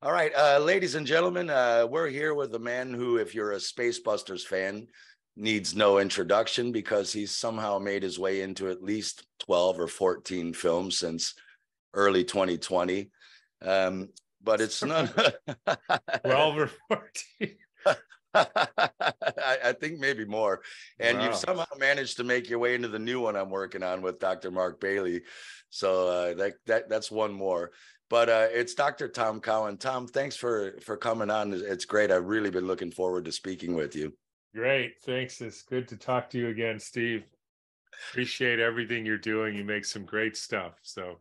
All right, uh, ladies and gentlemen, uh, we're here with a man who, if you're a Spacebusters fan, needs no introduction because he's somehow made his way into at least 12 or 14 films since early 2020. Um, but it's not 12 or 14. I, I, think maybe more. And wow. you've somehow managed to make your way into the new one I'm working on with Dr. Mark Bailey. So uh, that that that's one more. But uh, it's Dr. Tom Cowan. Tom, thanks for for coming on. It's great. I've really been looking forward to speaking with you. Great. Thanks. It's good to talk to you again, Steve. Appreciate everything you're doing. You make some great stuff. So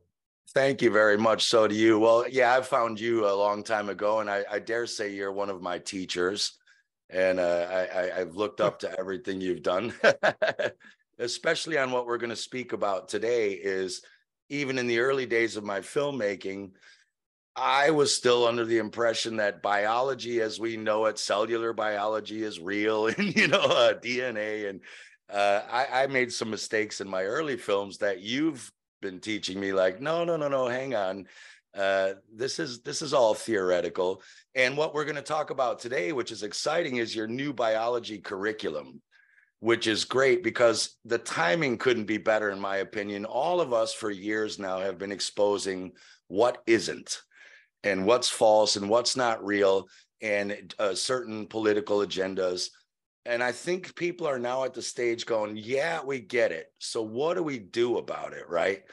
Thank you very much. So do you. Well, yeah, I found you a long time ago, and I, I dare say you're one of my teachers and uh, I, have looked up to everything you've done, especially on what we're going to speak about today. Is even in the early days of my filmmaking, I was still under the impression that biology, as we know it, cellular biology is real, and you know uh, DNA. And uh, I, I made some mistakes in my early films that you've been teaching me. Like, no, no, no, no, hang on uh, this is this is all theoretical. And what we're going to talk about today, which is exciting, is your new biology curriculum, which is great because the timing couldn't be better, in my opinion. All of us for years now have been exposing what isn't and what's false and what's not real and uh, certain political agendas. And I think people are now at the stage going, yeah, we get it. So what do we do about it? Right.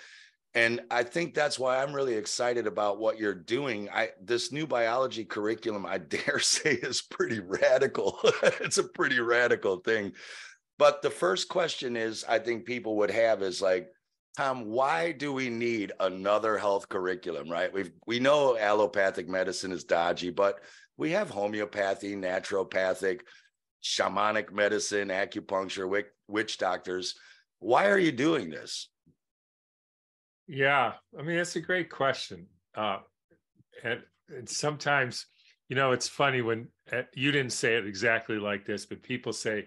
And I think that's why I'm really excited about what you're doing. I this new biology curriculum, I dare say, is pretty radical. it's a pretty radical thing. But the first question is, I think people would have is like, Tom, why do we need another health curriculum? Right? We we know allopathic medicine is dodgy, but we have homeopathy, naturopathic, shamanic medicine, acupuncture, witch, witch doctors. Why are you doing this? Yeah, I mean that's a great question, uh, and, and sometimes you know it's funny when uh, you didn't say it exactly like this, but people say,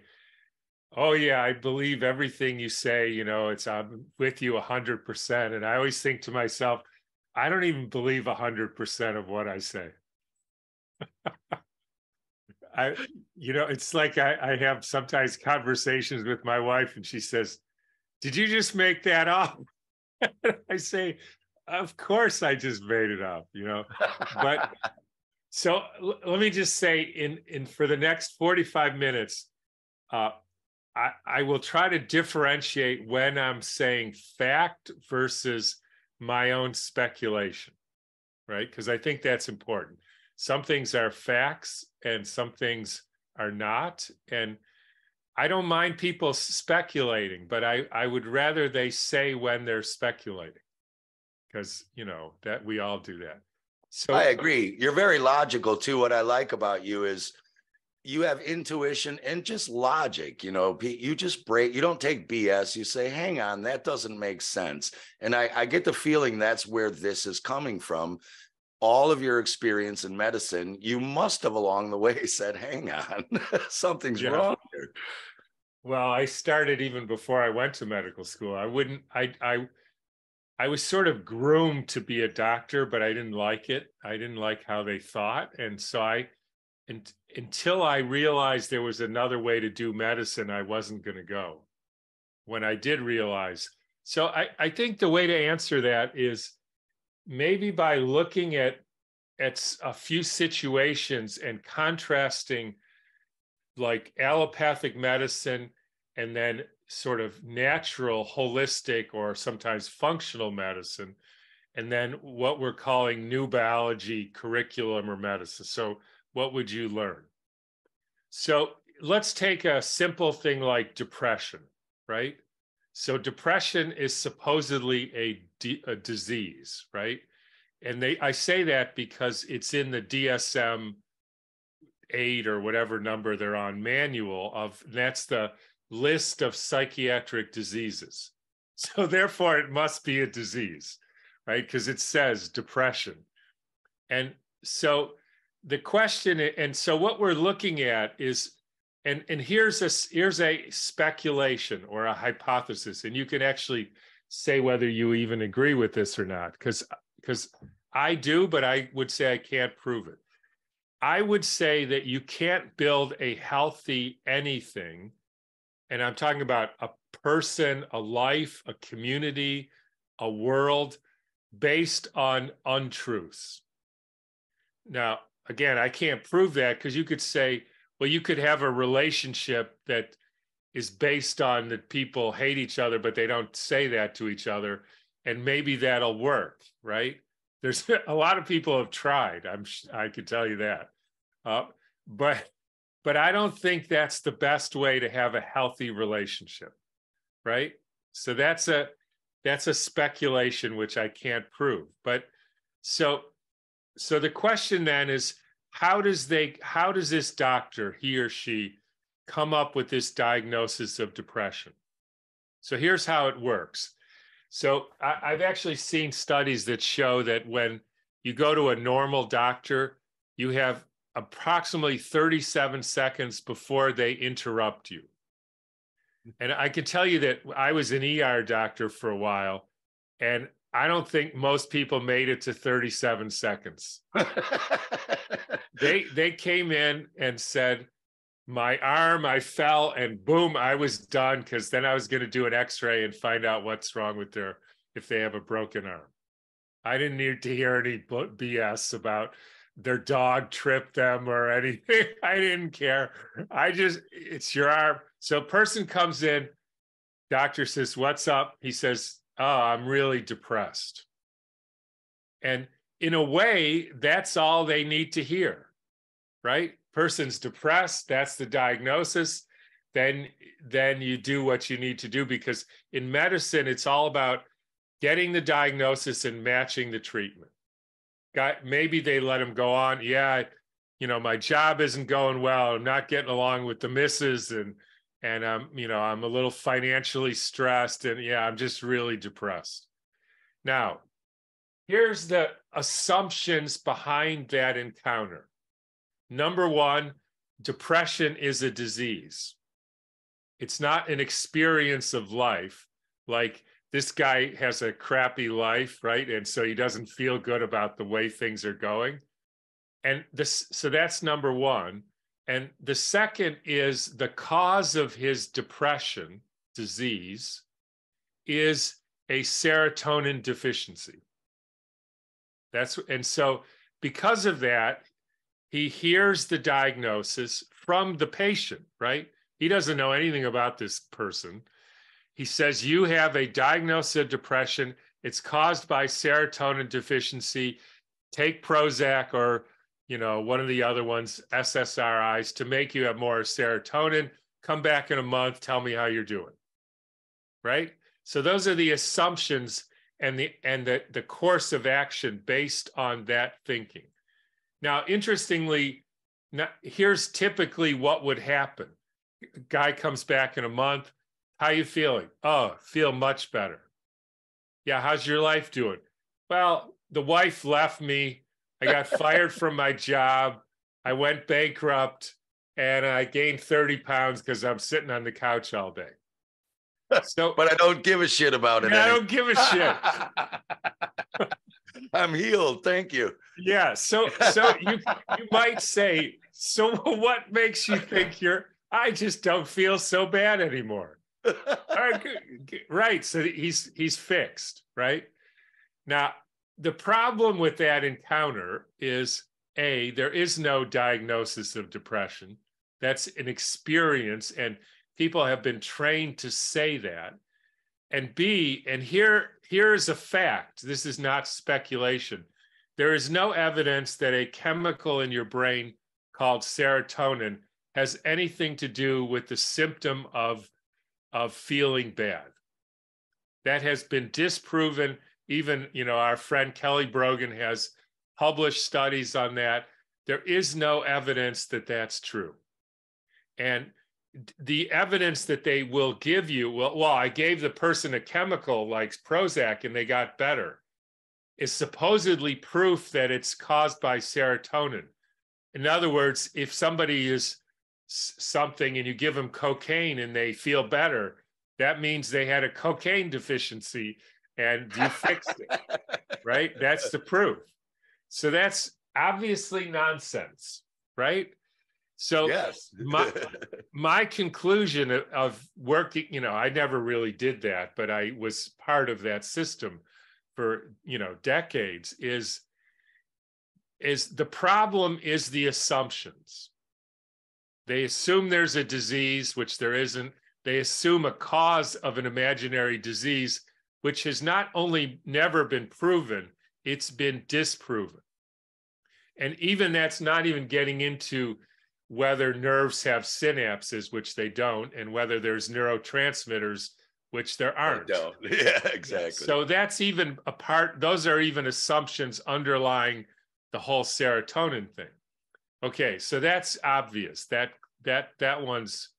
"Oh yeah, I believe everything you say." You know, it's I'm with you a hundred percent, and I always think to myself, I don't even believe a hundred percent of what I say. I, you know, it's like I, I have sometimes conversations with my wife, and she says, "Did you just make that up?" I say, of course I just made it up, you know. But so let me just say in in for the next 45 minutes, uh, I, I will try to differentiate when I'm saying fact versus my own speculation, right? Because I think that's important. Some things are facts and some things are not. And I don't mind people speculating, but I, I would rather they say when they're speculating because, you know, that we all do that. So I agree. You're very logical too. What I like about you is you have intuition and just logic. You know, you just break, you don't take BS. You say, hang on, that doesn't make sense. And I, I get the feeling that's where this is coming from. All of your experience in medicine, you must have along the way said, hang on, something's yeah. wrong here. Well, I started even before I went to medical school. I wouldn't. I I I was sort of groomed to be a doctor, but I didn't like it. I didn't like how they thought, and so I, and, until I realized there was another way to do medicine, I wasn't going to go. When I did realize, so I I think the way to answer that is maybe by looking at at a few situations and contrasting like allopathic medicine and then sort of natural, holistic, or sometimes functional medicine, and then what we're calling new biology curriculum or medicine. So, what would you learn? So, let's take a simple thing like depression, right? So, depression is supposedly a, a disease, right? And they, I say that because it's in the DSM eight or whatever number they're on manual of that's the list of psychiatric diseases. So therefore, it must be a disease, right? Because it says depression. And so the question, and so what we're looking at is, and, and here's a here's a speculation or a hypothesis, and you can actually say whether you even agree with this or not, because because I do, but I would say I can't prove it. I would say that you can't build a healthy anything. And I'm talking about a person, a life, a community, a world based on untruths. Now, again, I can't prove that because you could say, well, you could have a relationship that is based on that people hate each other, but they don't say that to each other. And maybe that'll work, right? There's a lot of people have tried. I'm I can tell you that, uh, but but I don't think that's the best way to have a healthy relationship, right? So that's a that's a speculation which I can't prove. But so so the question then is how does they how does this doctor he or she come up with this diagnosis of depression? So here's how it works. So I, have actually seen studies that show that when you go to a normal doctor, you have approximately 37 seconds before they interrupt you. And I can tell you that I was an ER doctor for a while, and I don't think most people made it to 37 seconds. they they came in and said, my arm, I fell and boom, I was done because then I was going to do an x-ray and find out what's wrong with their if they have a broken arm. I didn't need to hear any BS about their dog tripped them or anything. I didn't care. I just it's your arm. So person comes in, doctor says, "What's up?" He says, "Oh, I'm really depressed." And in a way, that's all they need to hear. Right? person's depressed that's the diagnosis then then you do what you need to do because in medicine it's all about getting the diagnosis and matching the treatment Got, maybe they let him go on yeah you know my job isn't going well i'm not getting along with the misses and and i'm you know i'm a little financially stressed and yeah i'm just really depressed now here's the assumptions behind that encounter Number one, depression is a disease. It's not an experience of life. Like this guy has a crappy life, right? And so he doesn't feel good about the way things are going. And this, so that's number one. And the second is the cause of his depression disease is a serotonin deficiency. That's and so because of that, he hears the diagnosis from the patient, right? He doesn't know anything about this person. He says, You have a diagnosis of depression. It's caused by serotonin deficiency. Take Prozac or you know, one of the other ones, SSRIs, to make you have more serotonin. Come back in a month, tell me how you're doing. Right? So those are the assumptions and the and the, the course of action based on that thinking. Now, interestingly, now, here's typically what would happen. Guy comes back in a month. How you feeling? Oh, feel much better. Yeah, how's your life doing? Well, the wife left me. I got fired from my job. I went bankrupt and I gained 30 pounds because I'm sitting on the couch all day. So, but I don't give a shit about it. I don't give a shit. I'm healed. Thank you. Yeah. So so you you might say, so what makes you think you're I just don't feel so bad anymore. right. So he's he's fixed, right? Now, the problem with that encounter is A, there is no diagnosis of depression. That's an experience, and people have been trained to say that. And B, and here here is a fact. This is not speculation. There is no evidence that a chemical in your brain called serotonin has anything to do with the symptom of, of feeling bad. That has been disproven. Even, you know, our friend Kelly Brogan has published studies on that. There is no evidence that that's true. And the evidence that they will give you, well, well, I gave the person a chemical like Prozac and they got better, is supposedly proof that it's caused by serotonin. In other words, if somebody is something and you give them cocaine and they feel better, that means they had a cocaine deficiency and you fixed it, right? That's the proof. so that's obviously nonsense, right? So yes. my my conclusion of, of working, you know, I never really did that, but I was part of that system for, you know, decades is is the problem is the assumptions. They assume there's a disease, which there isn't. They assume a cause of an imaginary disease, which has not only never been proven, it's been disproven. And even that's not even getting into whether nerves have synapses, which they don't, and whether there's neurotransmitters, which there aren't. don't. Yeah, exactly. So that's even a part, those are even assumptions underlying the whole serotonin thing. Okay, so that's obvious. That that that one's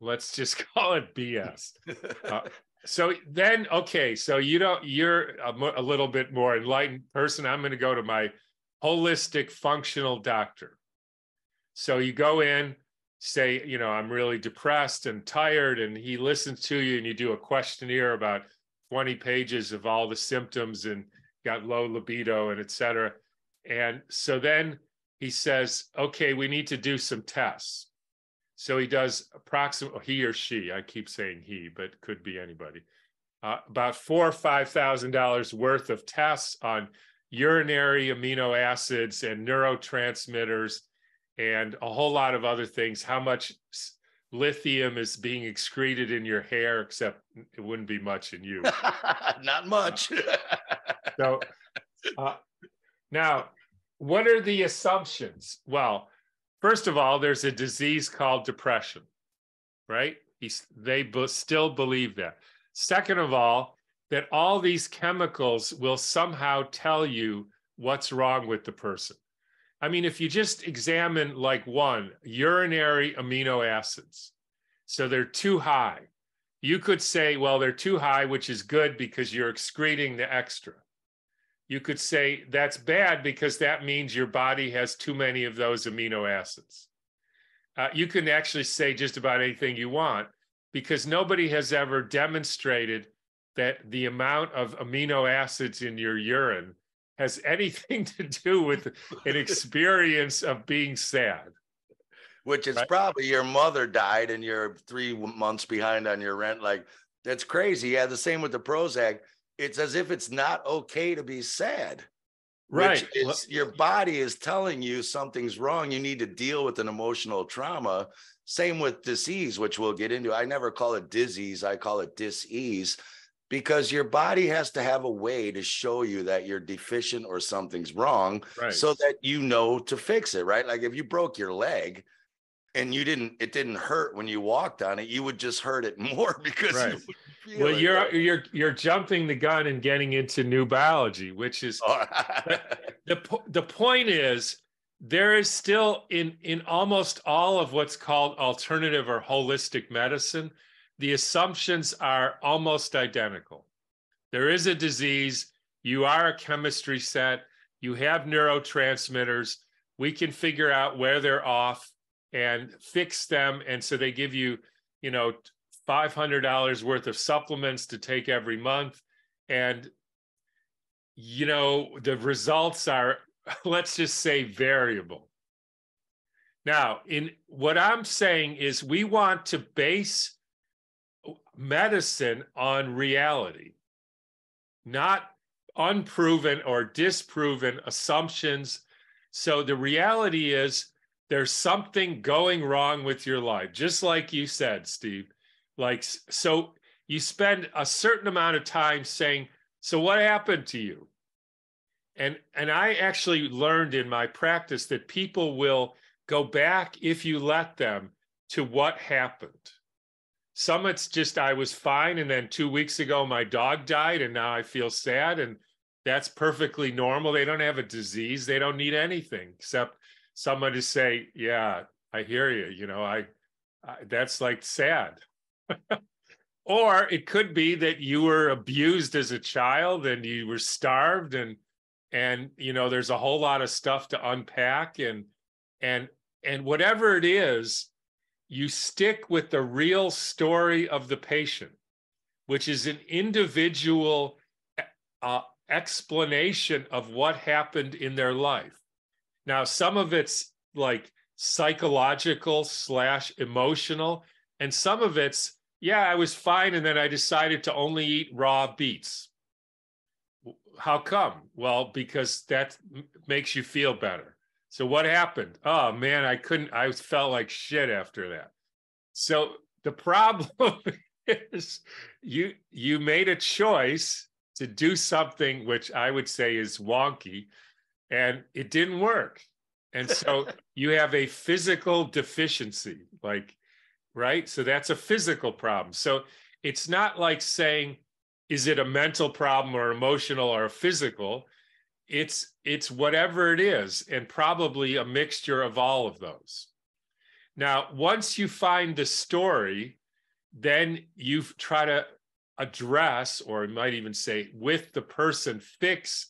let's just call it BS. Uh, so then, okay, so you don't you're a, a little bit more enlightened person. I'm going to go to my holistic functional doctor. So you go in, say, you know, I'm really depressed and tired, and he listens to you, and you do a questionnaire about 20 pages of all the symptoms and got low libido and etc. And so then he says, okay, we need to do some tests. So he does approximately, he or she, I keep saying he, but could be anybody, uh, about four or $5,000 worth of tests on urinary amino acids and neurotransmitters and a whole lot of other things. How much lithium is being excreted in your hair, except it wouldn't be much in you. Not much. so, uh, now, what are the assumptions? Well, first of all, there's a disease called depression, right? He's, they b- still believe that. Second of all, that all these chemicals will somehow tell you what's wrong with the person. I mean, if you just examine like one, urinary amino acids, so they're too high, you could say, well, they're too high, which is good because you're excreting the extra you could say that's bad because that means your body has too many of those amino acids. Uh, you can actually say just about anything you want because nobody has ever demonstrated that the amount of amino acids in your urine has anything to do with an experience of being sad. Which is right? probably your mother died and you're three months behind on your rent. Like, that's crazy. Yeah, the same with the Prozac it's as if it's not okay to be sad. Right. Is, your body is telling you something's wrong. You need to deal with an emotional trauma. Same with disease, which we'll get into. I never call it disease, I call it disease because your body has to have a way to show you that you're deficient or something's wrong right. so that you know to fix it, right? Like if you broke your leg, and you didn't it didn't hurt when you walked on it you would just hurt it more because right. you well you're right? you're you're jumping the gun and getting into new biology which is oh. the the point is there is still in in almost all of what's called alternative or holistic medicine the assumptions are almost identical there is a disease you are a chemistry set you have neurotransmitters we can figure out where they're off and fix them. And so they give you, you know, $500 worth of supplements to take every month. And, you know, the results are, let's just say, variable. Now, in what I'm saying is we want to base medicine on reality, not unproven or disproven assumptions. So the reality is there's something going wrong with your life just like you said steve like so you spend a certain amount of time saying so what happened to you? And and i actually learned in my practice that people will go back if you let them to what happened. Some it's just i was fine and then two weeks ago my dog died and now i feel sad and that's perfectly normal. They don't have a disease. They don't need anything except someone to say, "Yeah, I hear you," you know, I, I that's like sad. or it could be that you were abused as a child and you were starved and and you know there's a whole lot of stuff to unpack and and and whatever it is you stick with the real story of the patient which is an individual uh, explanation of what happened in their life. Now, some of it's like psychological slash emotional, and some of it's, yeah, I was fine. And then I decided to only eat raw beets. How come? Well, because that makes you feel better. So what happened? Oh man, I couldn't, I felt like shit after that. So the problem is you you made a choice to do something which I would say is wonky and it didn't work. And so you have a physical deficiency, like, right? So that's a physical problem. So it's not like saying, is it a mental problem or emotional or physical? It's it's whatever it is, and probably a mixture of all of those. Now, once you find the story, then you try to address, or might even say with the person, fix.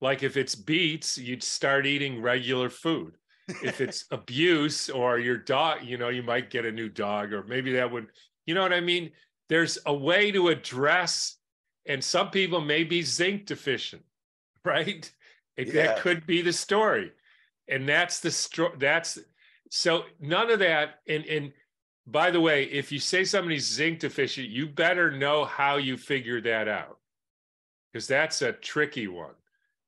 Like if it's beets, you'd start eating regular food. If it's abuse or your dog, you know, you might get a new dog, or maybe that would, you know what I mean? There's a way to address, and some people may be zinc deficient, right? It, yeah. That could be the story. And that's the story. That's so none of that. And, and by the way, if you say somebody's zinc deficient, you better know how you figure that out because that's a tricky one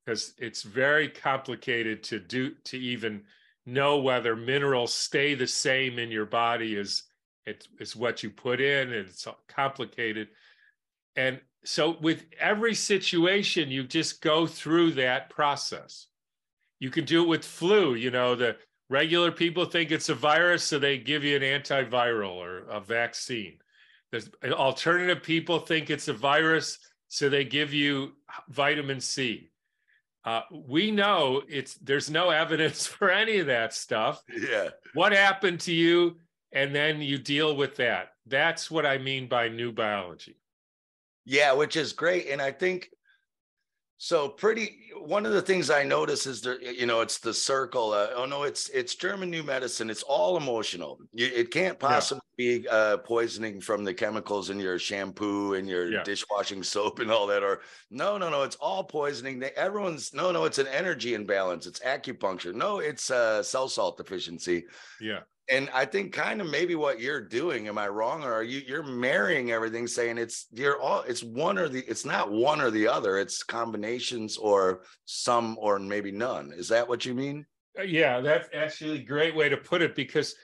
because it's very complicated to do to even know whether minerals stay the same in your body as it's, it's what you put in and it's complicated and so with every situation you just go through that process you can do it with flu you know the Regular people think it's a virus, so they give you an antiviral or a vaccine. There's alternative people think it's a virus, so they give you vitamin C. Uh, we know it's there's no evidence for any of that stuff. Yeah. What happened to you? And then you deal with that. That's what I mean by new biology. Yeah, which is great. And I think so pretty one of the things I notice is that you know it's the circle. Uh, oh no, it's it's German new medicine. It's all emotional. You, it can't possibly yeah. be uh, poisoning from the chemicals in your shampoo and your yeah. dishwashing soap and all that. Or no, no, no, it's all poisoning. They, everyone's no, no, it's an energy imbalance. It's acupuncture. No, it's uh, cell salt deficiency. Yeah and I think kind of maybe what you're doing, am I wrong? Or are you you're marrying everything, saying it's you're all it's one or the it's not one or the other, it's combinations or some or maybe none. Is that what you mean? Uh, yeah, that's actually a great way to put it because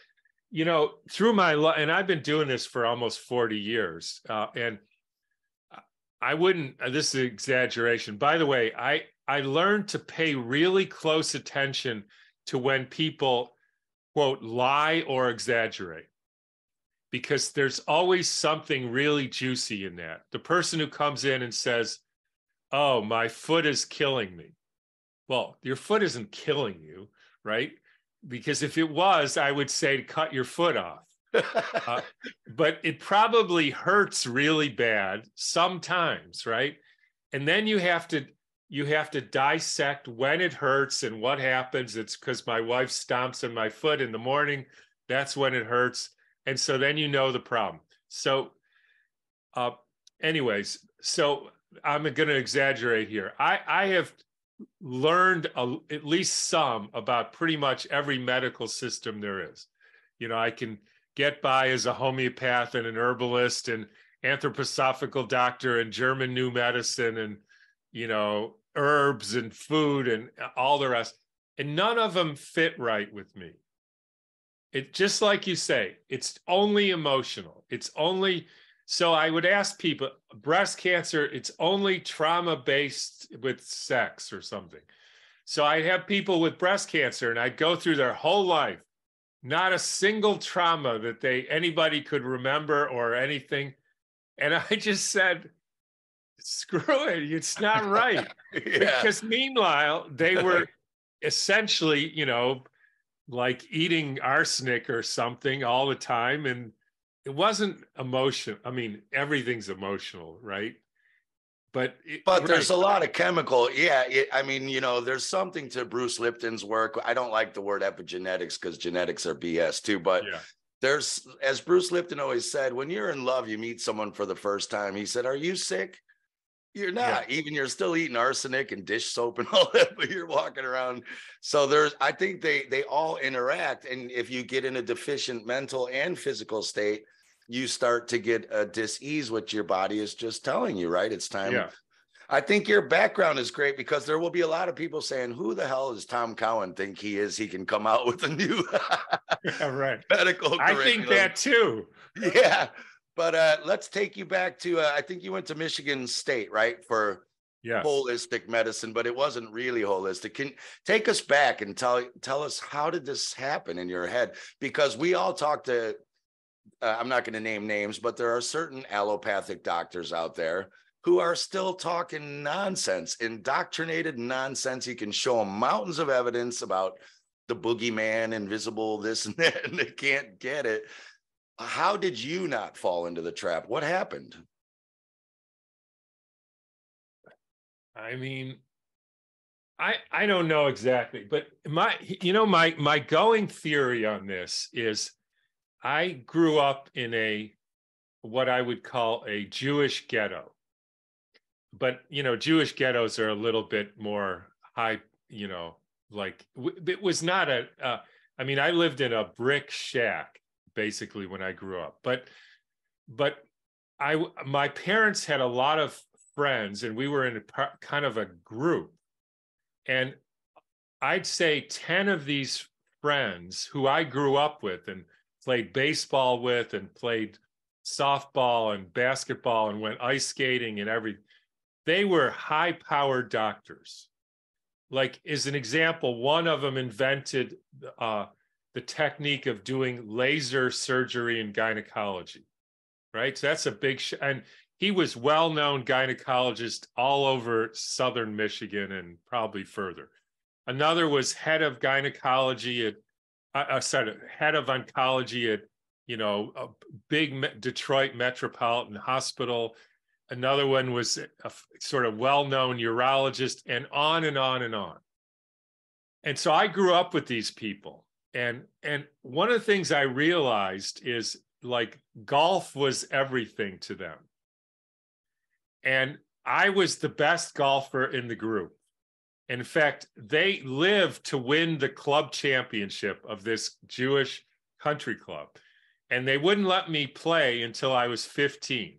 you know, through my life, and I've been doing this for almost 40 years. Uh, and I wouldn't, uh, this is exaggeration. By the way, I I learned to pay really close attention to when people quote, lie or exaggerate. Because there's always something really juicy in that. The person who comes in and says, Oh, my foot is killing me. Well, your foot isn't killing you, right? Because if it was, I would say to cut your foot off. uh, but it probably hurts really bad sometimes, right? And then you have to you have to dissect when it hurts and what happens. It's because my wife stomps on my foot in the morning. That's when it hurts. And so then you know the problem. So, uh, anyways, so I'm going to exaggerate here. I, I have learned a, at least some about pretty much every medical system there is. You know, I can get by as a homeopath and an herbalist and anthroposophical doctor and German new medicine and, you know, herbs and food and uh, all the rest. And none of them fit right with me. It just like you say, it's only emotional. It's only so I would ask people, breast cancer, it's only trauma based with sex or something. So I'd have people with breast cancer and I'd go through their whole life, not a single trauma that they anybody could remember or anything. And I just said, screw it it's not right. Yeah. because meanwhile they were essentially you know like eating arsenic or something all the time and it wasn't emotion i mean everything's emotional right? But it, but there's a lot of chemical yeah it, i mean you know there's something to bruce lipton's work. I don't like the word epigenetics because genetics are bs too but yeah. there's as bruce lipton always said when you're in love you meet someone for the first time. He said are you sick You're not yeah. even. You're still eating arsenic and dish soap and all that, but you're walking around. So there's. I think they they all interact, and if you get in a deficient mental and physical state, you start to get a dis-ease, what your body is just telling you. Right? It's time. Yeah. I think your background is great because there will be a lot of people saying, "Who the hell is Tom Cowan think he is? He can come out with a new yeah, right medical." I think that too. Yeah, but uh, let's take you back to uh, I think you went to Michigan State, right, for yes. holistic medicine, but it wasn't really holistic. Can take us back and tell tell us how did this happen in your head? Because we all talk to. Uh, I'm not going to name names, but there are certain allopathic doctors out there who are still talking nonsense, indoctrinated nonsense. You can show them mountains of evidence about the boogeyman, invisible, this and that, and they can't get it. How did you not fall into the trap? What happened? I mean, I I don't know exactly, but my you know my my going theory on this is I grew up in a what I would call a Jewish ghetto. But you know, Jewish ghettos are a little bit more high, you know, like it was not a uh, I mean, I lived in a brick shack basically when I grew up. But but I my parents had a lot of friends and we were in a kind of a group. And I'd say 10 of these friends who I grew up with and played baseball with and played softball and basketball and went ice skating and everything. They were high powered doctors. Like, as an example, one of them invented uh, the technique of doing laser surgery in gynecology, right? So that's a big, sh- and he was well-known gynecologist all over southern Michigan and probably further. Another was head of gynecology at, I uh, sorry, head of oncology at, you know, a big me- Detroit Metropolitan Hospital. Another one was a f- sort of well-known urologist, and on and on and on. And so I grew up with these people and and one of the things i realized is like golf was everything to them. And i was the best golfer in the group. In fact they lived to win the club championship of this jewish country club. And they wouldn't let me play until i was 15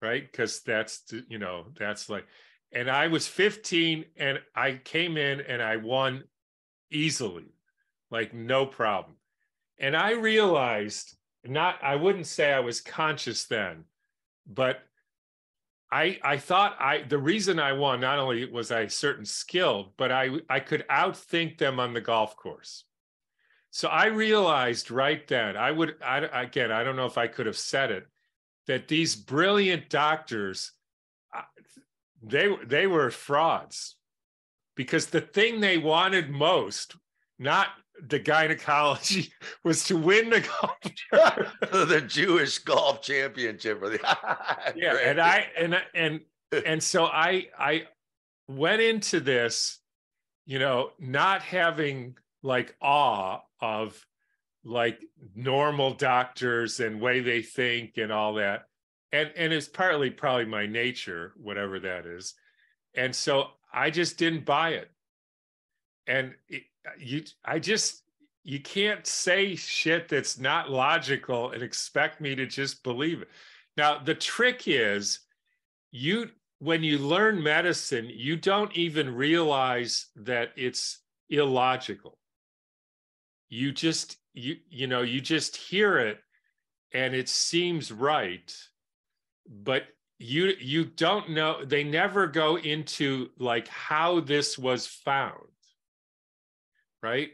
right? Because that's you know that's like and i was 15 and i came in and i won easily like no problem. And I realized not I wouldn't say I was conscious then, but I I thought I the reason I won not only was I certain skilled, but I I could outthink them on the golf course. So I realized right then I would I again I don't know if I could have said it that these brilliant doctors uh, they they were frauds because the thing they wanted most not the gynecology was to win the golf the Jewish golf championship. yeah, and I and and and so I I went into this, you know, not having like awe of like normal doctors and way they think and all that. And and it's partly probably my nature, whatever that is. And so I just didn't buy it. And it, uh, you I just you can't say shit that's not logical and expect me to just believe it. Now the trick is you when you learn medicine, you don't even realize that it's illogical. You just you you know, you just hear it and it seems right, but you you don't know they never go into like how this was found right?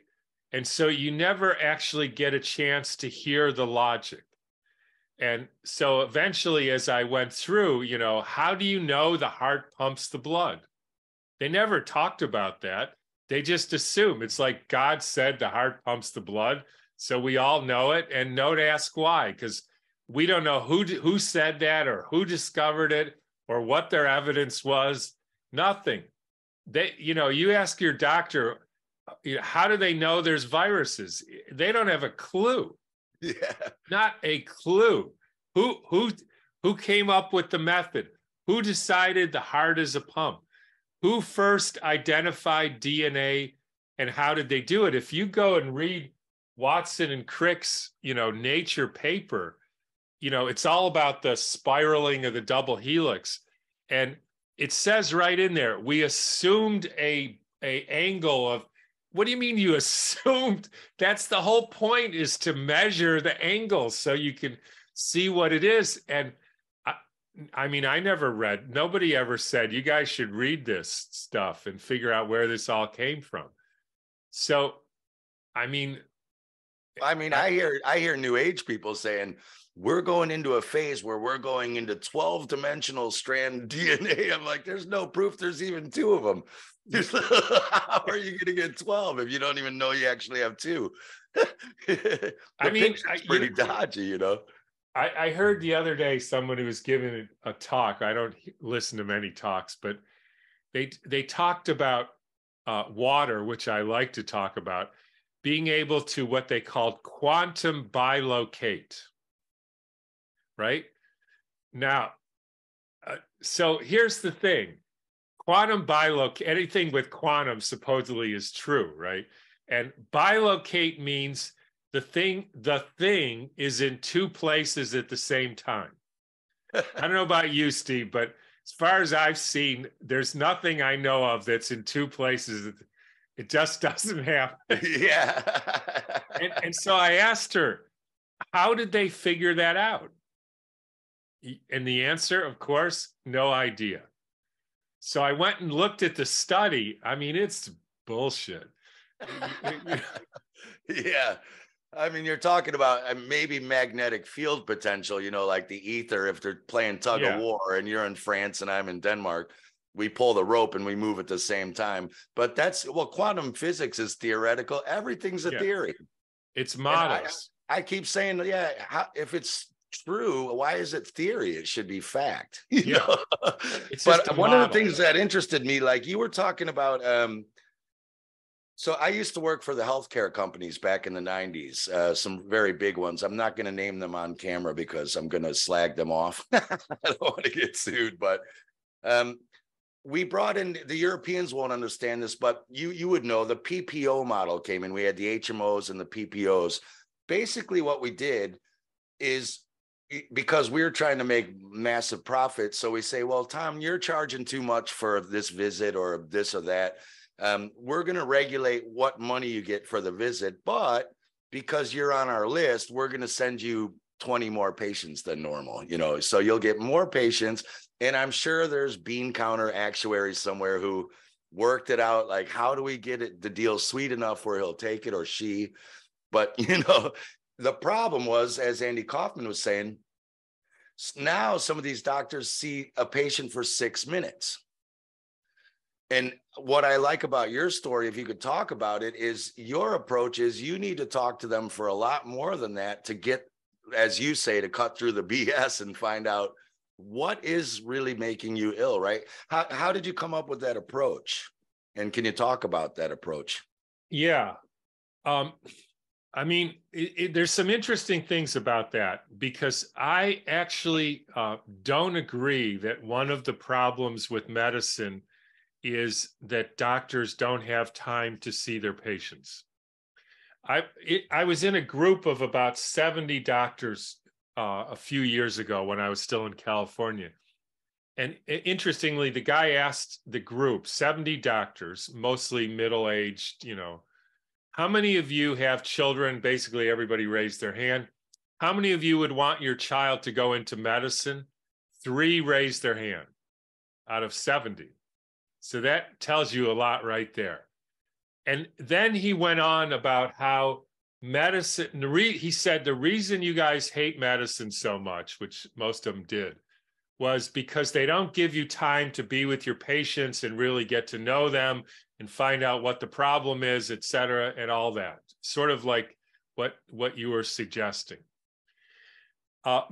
And so you never actually get a chance to hear the logic. And so eventually, as I went through, you know, how do you know the heart pumps the blood? They never talked about that. They just assume it's like God said the heart pumps the blood. So we all know it and don't ask why, because we don't know who, who said that or who discovered it or what their evidence was. Nothing. They, you know, you ask your doctor, how do they know there's viruses? They don't have a clue. Yeah. Not a clue. Who who who came up with the method? Who decided the heart is a pump? Who first identified DNA and how did they do it? If you go and read Watson and Crick's, you know, Nature paper, you know, it's all about the spiraling of the double helix. And it says right in there, we assumed a, a angle of what do you mean you assumed? That's the whole point is to measure the angles so you can see what it is. And I, I mean, I never read, nobody ever said you guys should read this stuff and figure out where this all came from. So, I mean, I mean, I hear I hear new age people saying we're going into a phase where we're going into 12 dimensional strand DNA. I'm like, there's no proof there's even two of them. How are you going to get 12 if you don't even know you actually have two? I mean, it's pretty you dodgy, you know. I, I heard the other day someone who was giving a talk. I don't listen to many talks, but they they talked about uh, water, which I like to talk about, being able to what they called quantum bilocate right? Now, uh, so here's the thing quantum bilocate, anything with quantum supposedly is true, right? And bilocate means the thing, the thing is in two places at the same time. I don't know about you, Steve, but as far as I've seen, there's nothing I know of that's in two places. It just doesn't happen. Yeah. and, and so I asked her, how did they figure that out? And the answer, of course, no idea. So I went and looked at the study. I mean, it's bullshit. yeah. I mean, you're talking about uh, maybe magnetic field potential, you know, like the ether, if they're playing tug yeah. of war and you're in France and I'm in Denmark, we pull the rope and we move at the same time. But that's well, quantum physics is theoretical. Everything's a yeah. theory. It's models. I, I, keep saying, yeah, how, if it's true, why is it theory? It should be fact. Yeah. but one model. of the things that interested me, like you were talking about, um, so I used to work for the healthcare companies back in the 90s, uh, some very big ones. I'm not going to name them on camera because I'm going to slag them off. I don't want to get sued, but um, we brought in the Europeans won't understand this, but you you would know the PPO model came in. We had the HMOs and the PPOs. Basically, what we did is because we're trying to make massive profits. So we say, well, Tom, you're charging too much for this visit or this or that. Um, we're going to regulate what money you get for the visit, but because you're on our list, we're going to send you 20 more patients than normal, you know, so you'll get more patients. And I'm sure there's bean counter actuaries somewhere who worked it out. Like, how do we get it the deal sweet enough where he'll take it or she? But, you know, the problem was, as Andy Kaufman was saying, now some of these doctors see a patient for six minutes. And what I like about your story, if you could talk about it, is your approach is you need to talk to them for a lot more than that to get, as you say, to cut through the BS and find out what is really making you ill, right? How, how did you come up with that approach? And can you talk about that approach? Yeah. Um, I mean, it, it, there's some interesting things about that because I actually uh, don't agree that one of the problems with medicine is that doctors don't have time to see their patients. I it, I was in a group of about 70 doctors uh, a few years ago when I was still in California. And interestingly, the guy asked the group, 70 doctors, mostly middle aged, you know, how many of you have children? Basically, everybody raised their hand. How many of you would want your child to go into medicine? Three raised their hand out of 70. So that tells you a lot right there. And then he went on about how medicine, he said, the reason you guys hate medicine so much, which most of them did, was because they don't give you time to be with your patients and really get to know them and find out what the problem is, et cetera, and all that. Sort of like what what you were suggesting. Uh,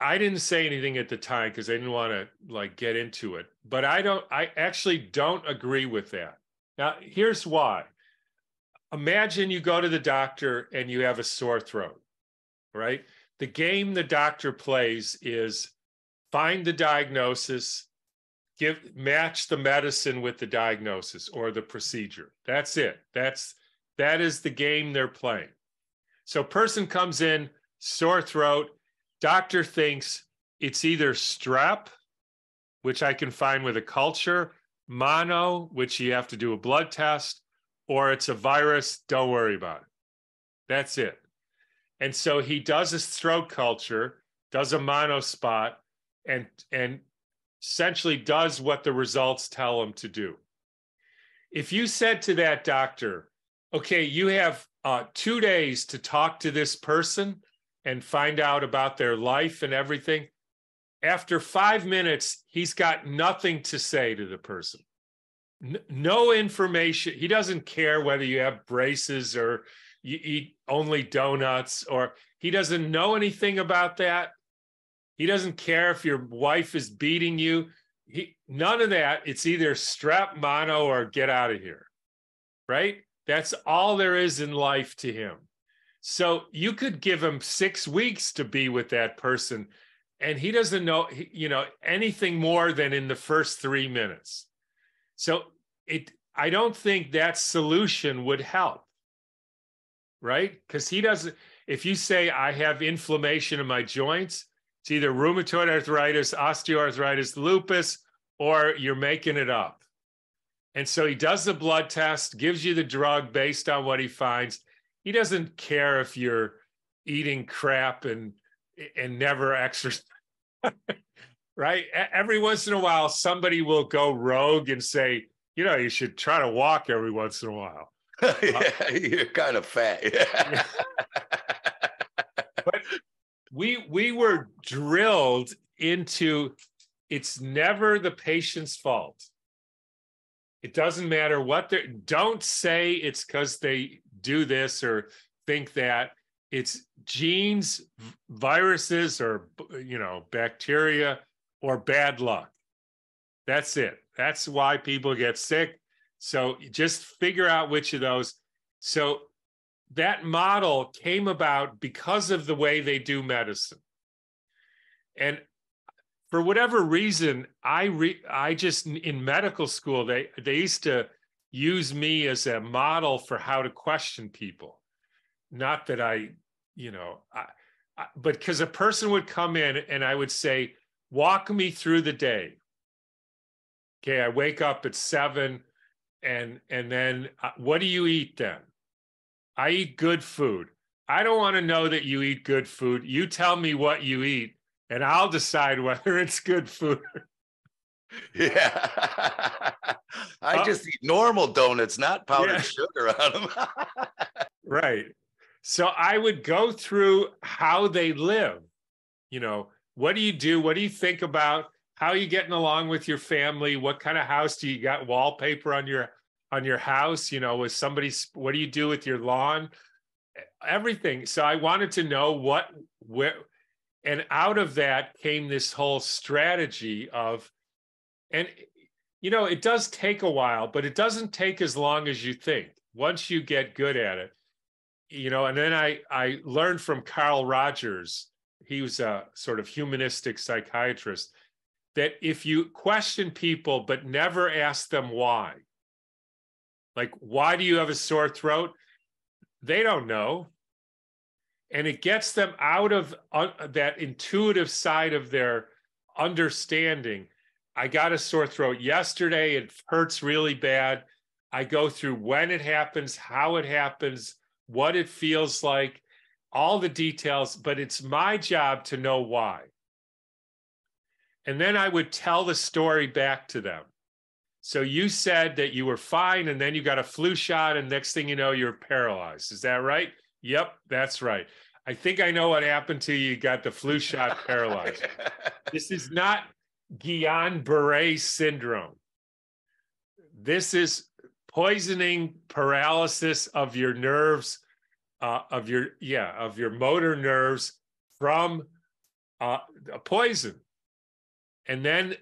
I didn't say anything at the time because I didn't want to like get into it, but I don't. I actually don't agree with that. Now, here's why. Imagine you go to the doctor and you have a sore throat, right? The game the doctor plays is find the diagnosis, give match the medicine with the diagnosis or the procedure. That's it. That's that is the game they're playing. So person comes in, sore throat, doctor thinks it's either strep, which I can find with a culture, mono, which you have to do a blood test, or it's a virus, don't worry about it. That's it. And so he does his throat culture, does a mono spot, and and essentially does what the results tell him to do. If you said to that doctor, okay, you have uh, two days to talk to this person and find out about their life and everything, after five minutes, he's got nothing to say to the person. no information. He doesn't care whether you have braces or you eat only donuts or he doesn't know anything about that. He doesn't care if your wife is beating you. He none of that. It's either strep mono or get out of here. Right? That's all there is in life to him. So you could give him 6 weeks to be with that person and he doesn't know you know anything more than in the first 3 minutes. So it I don't think that solution would help. Right? Cuz he doesn't if you say I have inflammation in my joints, it's either rheumatoid arthritis, osteoarthritis, lupus, or you're making it up. And so he does the blood test, gives you the drug based on what he finds. He doesn't care if you're eating crap and and never exercise. right? Every once in a while, somebody will go rogue and say, you know, you should try to walk every once in a while. yeah, you're kind of fat. but we we were drilled into it's never the patient's fault. It doesn't matter what they don't say it's because they do this or think that. It's genes, viruses, or you know, bacteria or bad luck. That's it. That's why people get sick. So just figure out which of those. So that model came about because of the way they do medicine. And for whatever reason, I re, I just in medical school they they used to use me as a model for how to question people. Not that I, you know, I, I, but because a person would come in and I would say, "Walk me through the day." Okay, I wake up at seven, and and then uh, what do you eat then? I eat good food. I don't want to know that you eat good food. You tell me what you eat, and I'll decide whether it's good food. yeah. I uh, just eat normal donuts, not powdered yeah. sugar on them. right. So I would go through how they live. You know, what do you do? What do you think about? How are you getting along with your family? What kind of house do you got? Wallpaper on your on your house you know was somebody what do you do with your lawn? Everything. So i wanted to know what where and out of that came this whole strategy of and you know it does take a while but it doesn't take as long as you think. Once you get good at it you know and then i i learned from carl rogers he was a sort of humanistic psychiatrist that if you question people but never ask them why like, why do you have a sore throat? They don't know. And it gets them out of uh, that intuitive side of their understanding. I got a sore throat yesterday. It hurts really bad. I go through when it happens, how it happens, what it feels like, all the details, but it's my job to know why. And then I would tell the story back to them. So you said that you were fine and then you got a flu shot and next thing you know you're paralyzed. Is that right? Yep, that's right. I think I know what happened to you. You got the flu shot paralyzed. this is not Guillain-Barré syndrome. This is poisoning paralysis of your nerves uh, of your yeah, of your motor nerves from uh, a poison. And then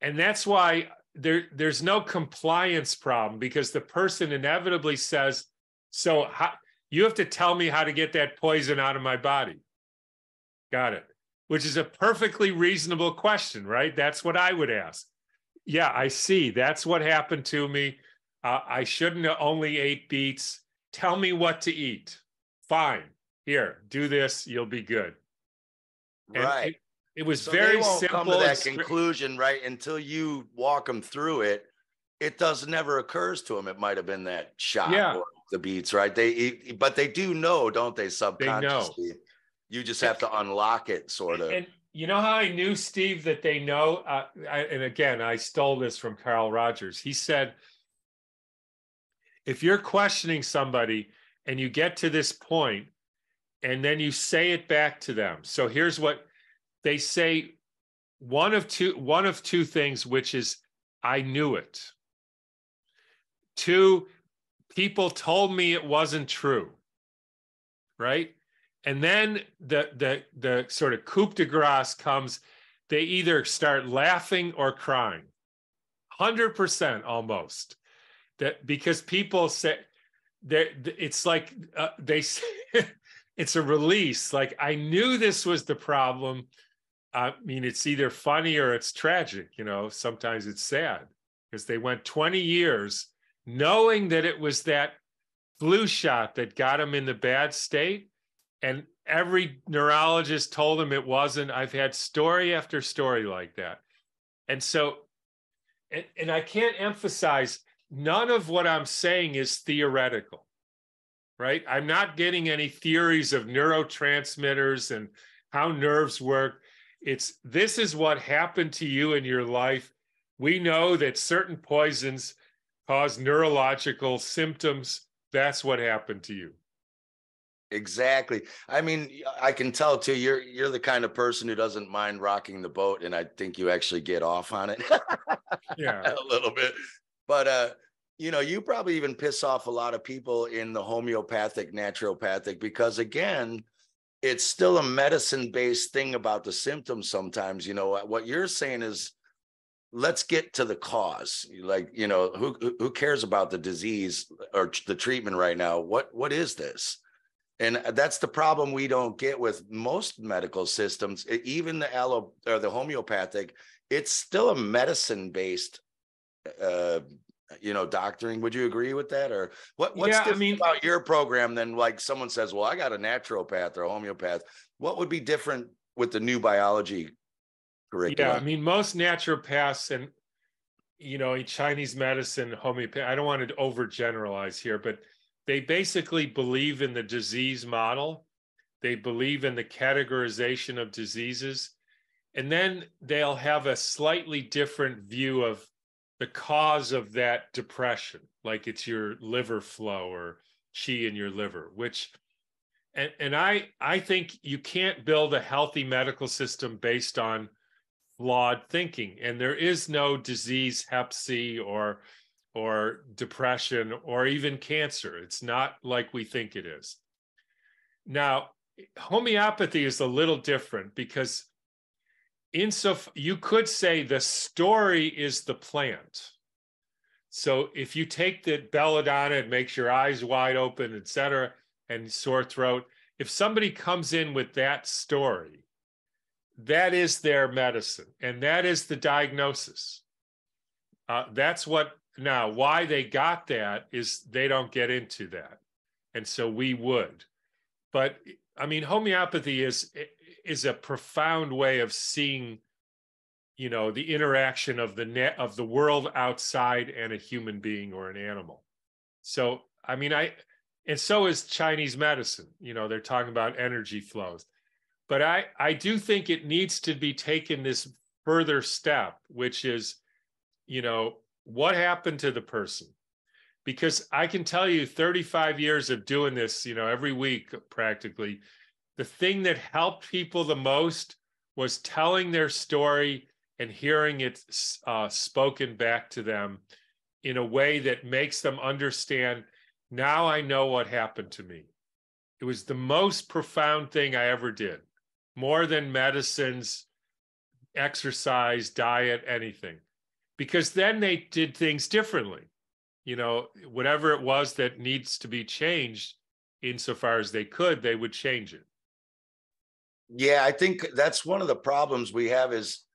and that's why there there's no compliance problem because the person inevitably says so how, you have to tell me how to get that poison out of my body got it which is a perfectly reasonable question, right? That's what I would ask. Yeah, I see. That's what happened to me. Uh, I shouldn't have only ate beets. Tell me what to eat. Fine. Here, do this. You'll be good. Right. It was so very they won't simple. come to that conclusion, right? Until you walk them through it, it does never occurs to them. It might have been that shot Yeah. or the beats, right? They, but they do know, don't they? Subconsciously, you just have to unlock it, sort of. And you know how I knew, Steve, that they know? Uh, I, and again, I stole this from Carl Rogers. He said, if you're questioning somebody and you get to this point and then you say it back to them. So here's what they say one of two one of two things which is I knew it. Two people told me it wasn't true. Right? And then the the the sort of coup de grace comes they either start laughing or crying. 100% almost. That because people say that it's like uh, they say it's a release like I knew this was the problem. I mean it's either funny or it's tragic, you know, sometimes it's sad because they went 20 years knowing that it was that flu shot that got him in the bad state and every neurologist told him it wasn't. I've had story after story like that. And so and, and i can't emphasize none of what i'm saying is theoretical right? I'm not getting any theories of neurotransmitters and how nerves work it's this is what happened to you in your life we know that certain poisons cause neurological symptoms that's what happened to you Exactly. I mean, I can tell too. You're you're the kind of person who doesn't mind rocking the boat, and I think you actually get off on it yeah a little bit. But uh, you know, you probably even piss off a lot of people in the homeopathic, naturopathic, because again, it's still a medicine-based thing about the symptoms. Sometimes, you know, what you're saying is, let's get to the cause. Like, you know, who who cares about the disease or the treatment right now? What what is this? And uh, that's the problem we don't get with most medical systems, even the allo or the homeopathic. It's still a medicine based, uh, you know, doctoring. Would you agree with that, or what? What's Yeah, I different mean- about your program than like someone says, "Well, I got a naturopath or a homeopath." What would be different with the new biology curriculum? Yeah, I mean, most naturopaths and you know, Chinese medicine, homeopathy. I don't want to overgeneralize here, but they basically believe in the disease model. They believe in the categorization of diseases, and then they'll have a slightly different view of the cause of that depression, like it's your liver flow or chi in your liver, which and, and I I think you can't build a healthy medical system based on flawed thinking. And there is no disease hep c or or depression or even cancer. It's not like we think it is. Now homeopathy is a little different because in so you could say the story is the plant. So if you take the belladonna it makes your eyes wide open etc and sore throat if somebody comes in with that story that is their medicine and that is the diagnosis. Uh, that's what now why they got that is they don't get into that and so we would. But i mean homeopathy is is a profound way of seeing you know the interaction of the net of the world outside and a human being or an animal so i mean i and so is chinese medicine you know they're talking about energy flows but I, I do think it needs to be taken this further step, which is, you know, what happened to the person? Because I can tell you 35 years of doing this, you know, every week practically, the thing that helped people the most was telling their story and hearing it uh, spoken back to them in a way that makes them understand now I know what happened to me. It was the most profound thing I ever did more than medicines, exercise, diet, anything. Because then they did things differently. You know, whatever it was that needs to be changed, insofar as they could, they would change it. Yeah, I think that's one of the problems we have is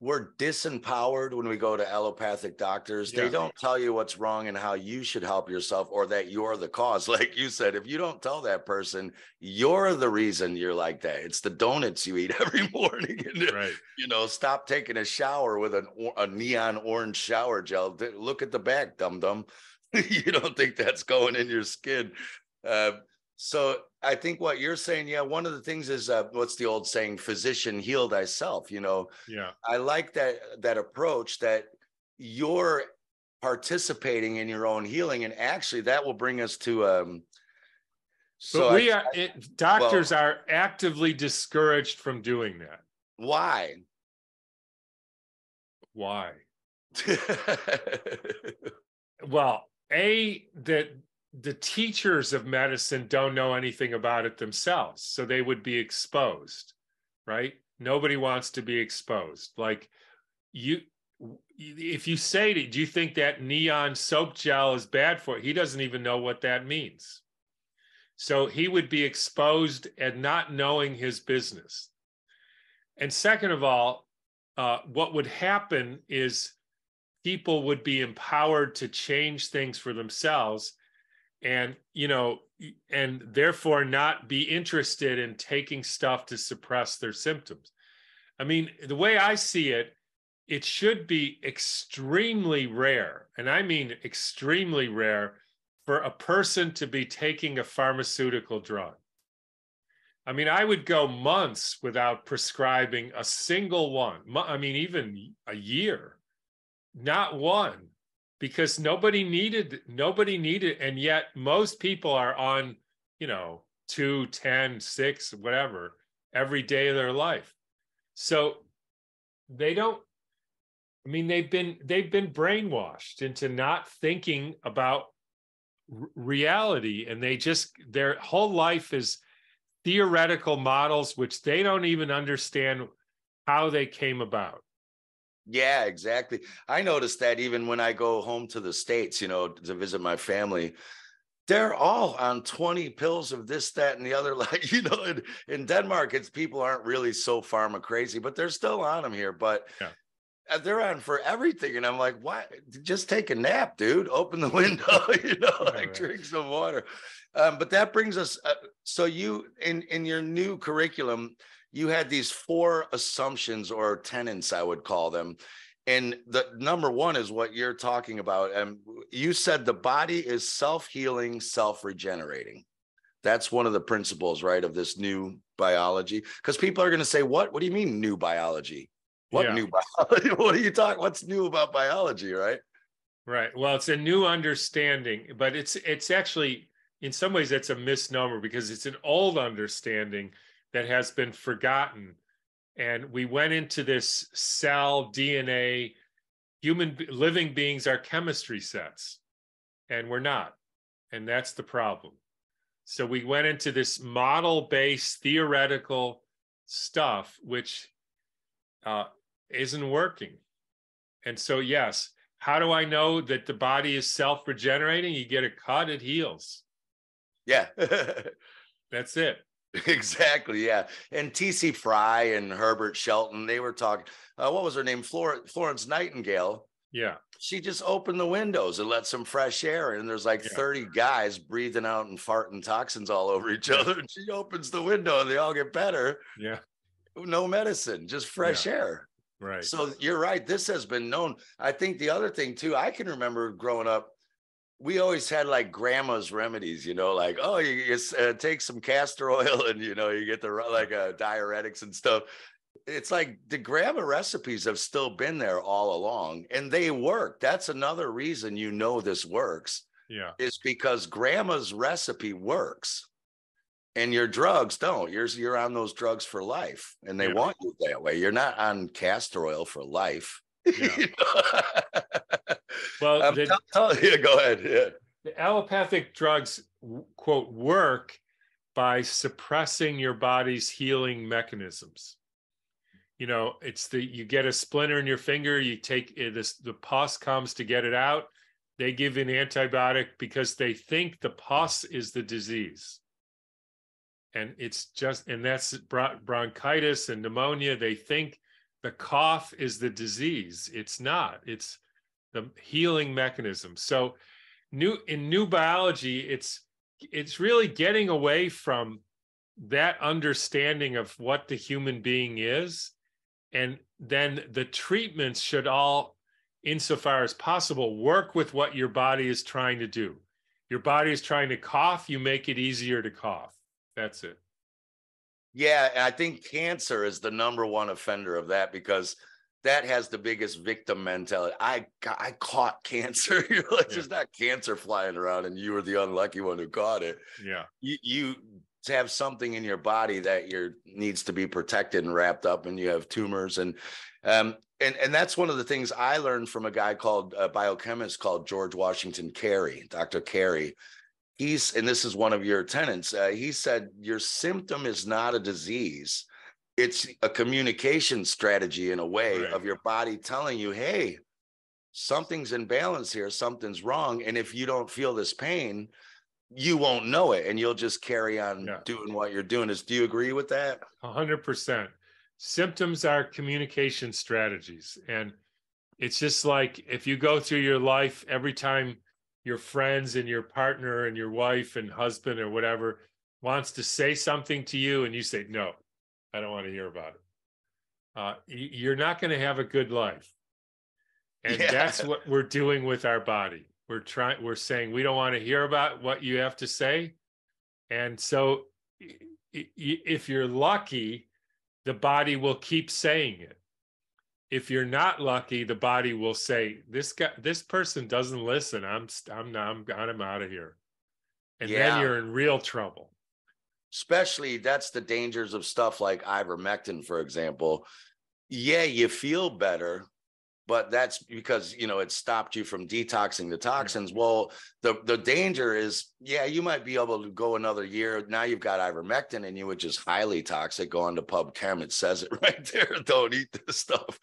we're disempowered when we go to allopathic doctors. Yeah. They don't tell you what's wrong and how you should help yourself or that you're the cause. Like you said, if you don't tell that person, you're the reason you're like that. It's the donuts you eat every morning. And, right. You know, stop taking a shower with an, a neon orange shower gel. Look at the back, dum dum. you don't think that's going in your skin. Uh, so I think what you're saying, yeah, one of the things is uh, what's the old saying, physician heal thyself. You know, yeah, I like that that approach that you're participating in your own healing, and actually that will bring us to um. So but we I, are it, doctors well, are actively discouraged from doing that. Why? Why? well, a that the teachers of medicine don't know anything about it themselves so they would be exposed right? Nobody wants to be exposed. Like you if you say to, do you think that neon soap gel is bad for it? he doesn't even know what that means. So he would be exposed and not knowing his business. And second of all uh, what would happen is people would be empowered to change things for themselves and you know and therefore not be interested in taking stuff to suppress their symptoms. I mean the way i see it it should be extremely rare and i mean extremely rare for a person to be taking a pharmaceutical drug. I mean i would go months without prescribing a single one i mean even a year not one because nobody needed nobody needed and yet most people are on you know two ten six whatever every day of their life. So they don't i mean they've been they've been brainwashed into not thinking about reality and they just their whole life is theoretical models which they don't even understand how they came about yeah, exactly. I noticed that even when I go home to the States, you know, to visit my family, they're all on 20 pills of this, that, and the other. Like, you know, in, in Denmark, it's people aren't really so pharma crazy, but they're still on them here. But yeah. Uh, they're on for everything. And I'm like, why? Just take a nap, dude. Open the window, you know, like right. drink some water. Um, but that brings us. Uh, so you in in your new curriculum, you had these four assumptions or tenets, I would call them. And the number one is what you're talking about. And you said the body is self healing, self regenerating. That's one of the principles, right, of this new biology. Because people are going to say, "What? What do you mean new biology? What yeah. new biology? what are you talking? What's new about biology?" Right? Right. Well, it's a new understanding, but it's it's actually in some ways it's a misnomer because it's an old understanding that has been forgotten. And we went into this cell DNA, human living beings are chemistry sets, and we're not. And that's the problem. So we went into this model based theoretical stuff, which uh, isn't working. And so, yes, how do I know that the body is self regenerating? You get a cut, it heals. Yeah. That's it. Exactly. Yeah. And T.C. Fry and Herbert Shelton, they were talking. Uh, what was her name? Flor- Florence Nightingale. Yeah. She just opened the windows and let some fresh air in. And there's like yeah. 30 guys breathing out and farting toxins all over each other. And she opens the window and they all get better. Yeah. No medicine, just fresh yeah. air. Right. So you're right. This has been known. I think the other thing too, I can remember growing up, we always had like grandma's remedies, you know, like oh, you, you uh, take some castor oil and you know you get the like uh, diuretics and stuff. It's like the grandma recipes have still been there all along, and they work. That's another reason you know this works. Yeah, is because grandma's recipe works, and your drugs don't. You're you're on those drugs for life, and they yeah. want you that way. You're not on castor oil for life. Yeah. well, um, the, tell, tell, yeah, go ahead. Yeah. The allopathic drugs, quote, work by suppressing your body's healing mechanisms. You know, it's the you get a splinter in your finger, you take it, eh, this the pus comes to get it out. They give an antibiotic because they think the pus is the disease. and it's just and that's bronchitis and pneumonia they think the cough is the disease it's not it's the healing mechanism. So new in new biology it's it's really getting away from that understanding of what the human being is and then the treatments should all insofar as possible work with what your body is trying to do. Your body is trying to cough you make it easier to cough. That's it. Yeah, I think cancer is the number one offender of that because that has the biggest victim mentality. I I caught cancer. You're like, yeah. there's not cancer flying around, and you were the unlucky one who caught it. Yeah, you you have something in your body that your needs to be protected and wrapped up, and you have tumors and um and and that's one of the things I learned from a guy called a biochemist called George Washington Carey, Dr. Carey he's and this is one of your tenants uh, he said your symptom is not a disease it's a communication strategy in a way right. of your body telling you hey something's in balance here something's wrong and if you don't feel this pain you won't know it and you'll just carry on yeah. doing what you're doing is do you agree with that 100% symptoms are communication strategies and it's just like if you go through your life every time your friends and your partner and your wife and husband or whatever wants to say something to you and you say no i don't want to hear about it uh, you're not going to have a good life and yeah. that's what we're doing with our body we're trying we're saying we don't want to hear about what you have to say and so if you're lucky the body will keep saying it if you're not lucky, the body will say, "This guy, this person doesn't listen. I'm, I'm, I'm, I'm out of here," and yeah. then you're in real trouble. Especially, that's the dangers of stuff like ivermectin, for example. Yeah, you feel better, but that's because you know it stopped you from detoxing the toxins. Mm-hmm. Well, the the danger is, yeah, you might be able to go another year. Now you've got ivermectin in you, which is highly toxic. Go on to PubChem, it says it right there. Don't eat this stuff.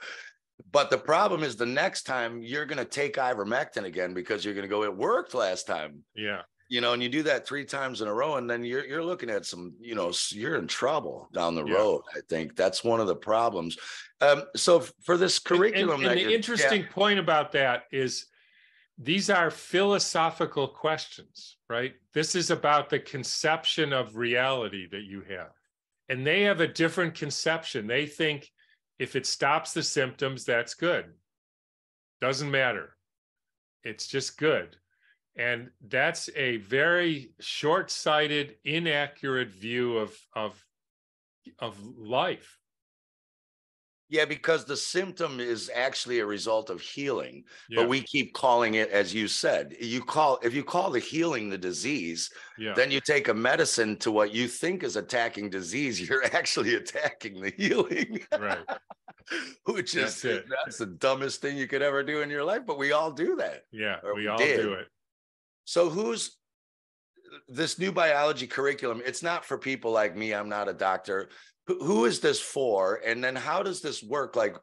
But the problem is the next time you're going to take ivermectin again because you're going to go, it worked last time. Yeah. You know, and you do that three times in a row, and then you're you're looking at some, you know, you're in trouble down the yeah. road. I think that's one of the problems. Um, so for this curriculum, and, and, and the interesting yeah. point about that is these are philosophical questions, right? This is about the conception of reality that you have. And they have a different conception. They think if it stops the symptoms, that's good. Doesn't matter. It's just good. And that's a very short sighted, inaccurate view of, of, of life. Yeah, because the symptom is actually a result of healing, yeah. but we keep calling it, as you said, you call if you call the healing the disease, yeah. then you take a medicine to what you think is attacking disease. You're actually attacking the healing, right? Which is that's, that's, the dumbest thing you could ever do in your life, but we all do that. Yeah, we, we all did. do it. So who's this new biology curriculum? It's not for people like me. I'm not a doctor. Who is this for? And then how does this work? Like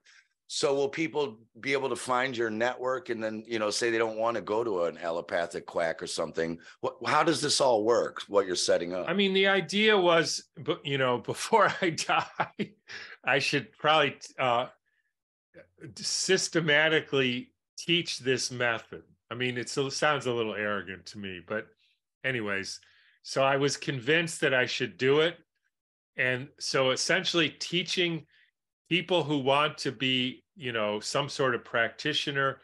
so will people be able to find your network and then you know say they don't want to go to an allopathic quack or something? What, how does this all work what you're setting up? I mean the idea was you know before i die i should probably uh, systematically teach this method i mean it sounds a little arrogant to me but anyways so i was convinced that i should do it. And so essentially teaching people who want to be you know some sort of practitioner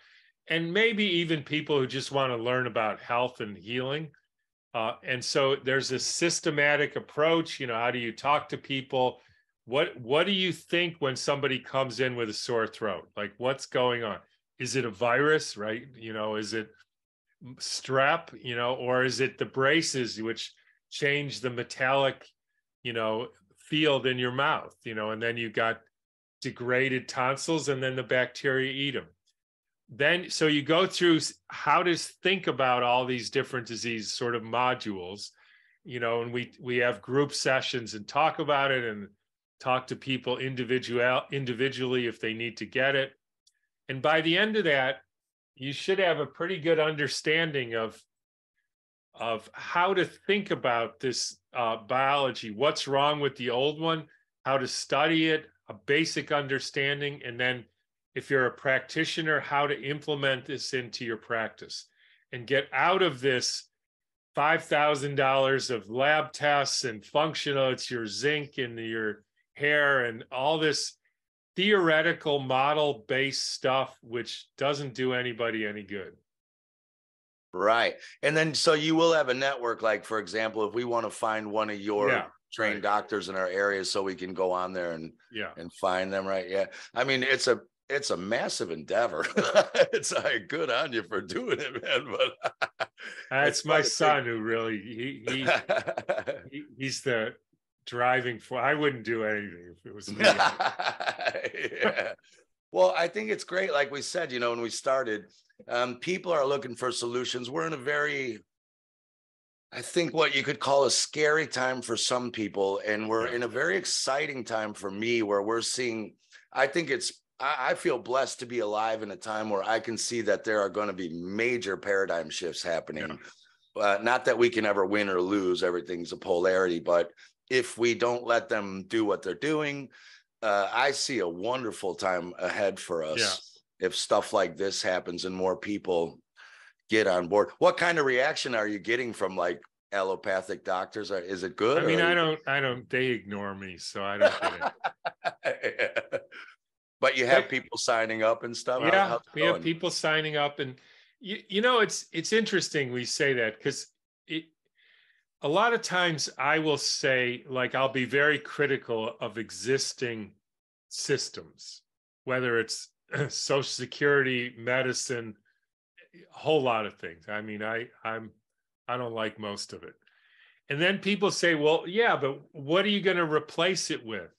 and maybe even people who just want to learn about health and healing. Uh, and so there's a systematic approach you know how do you talk to people? What what do you think when somebody comes in with a sore throat? Like what's going on is it a virus right you know is it strep you know or is it the braces which change the metallic you know field in your mouth, you know, and then you got degraded tonsils and then the bacteria eat them. Then, so you go through how to think about all these different disease sort of modules, you know, and we we have group sessions and talk about it and talk to people individual individually if they need to get it. And by the end of that, you should have a pretty good understanding of of how to think about this uh, biology, what's wrong with the old one, how to study it, a basic understanding, and then if you're a practitioner, how to implement this into your practice and get out of this $5,000 of lab tests and functional, it's your zinc and your hair and all this theoretical model based stuff, which doesn't do anybody any good. Right. And then so you will have a network, like for example, if we want to find one of your yeah, trained right. doctors in our area so we can go on there and yeah and find them, right? Yeah. I mean, it's a it's a massive endeavor. it's like good on you for doing it, man. But it's my son who really he, he, he he's the driving for I wouldn't do anything if it was me. yeah. Well, I think it's great. Like we said, you know, when we started, um, people are looking for solutions. We're in a very, I think, what you could call a scary time for some people. And we're in a very exciting time for me where we're seeing, I think it's, I, I feel blessed to be alive in a time where I can see that there are going to be major paradigm shifts happening. Yeah. Uh, not that we can ever win or lose, everything's a polarity, but if we don't let them do what they're doing, uh, I see a wonderful time ahead for us. Yeah if stuff like this happens and more people get on board. What kind of reaction are you getting from like allopathic doctors? Is it good? I mean, I don't, I don't, they ignore me, so I don't get it. but you have people signing up and stuff. Yeah, we have people signing up, and you, you know, it's it's interesting we say that because. A lot of times, I will say, like, I'll be very critical of existing systems, whether it's social security medicine a whole lot of things. I mean i i'm i don't like most of it. And then people say well yeah but what are you going to replace it with?